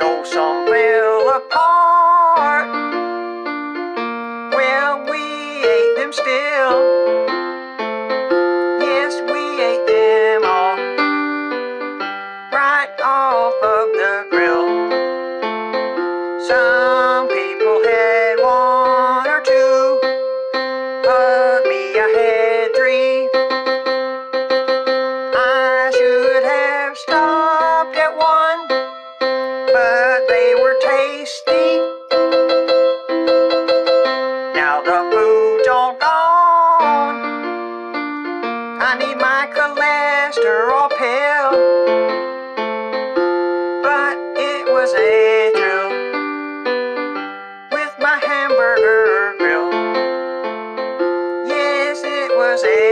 Though some fell apart, well, we ate them still. Yes, we ate them all right off of the grill. Some people had tasty. Now the food's all gone. I need my cholesterol pill, but it was a thrill with my hamburger grill. Yes, it was a